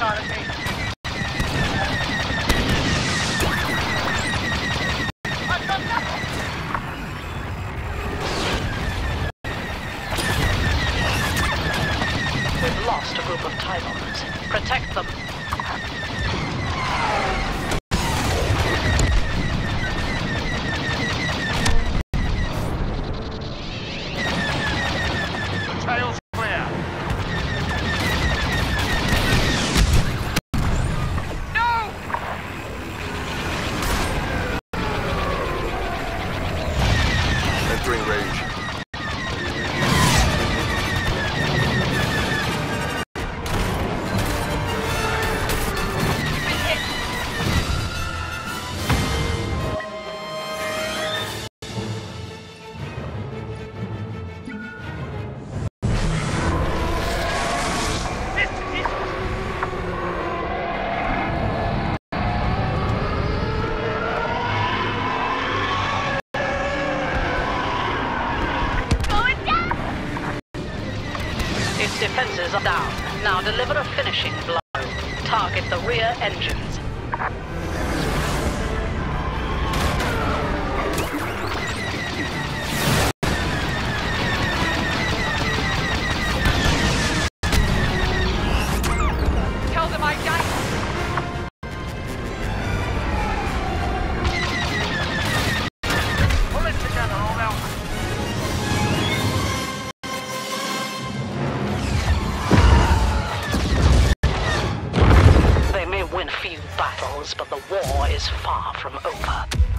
side of me. We've lost a group of Tylons. Protect them. Defenses are down. Now deliver a finishing blow. Target the rear engines. But the war is far from over.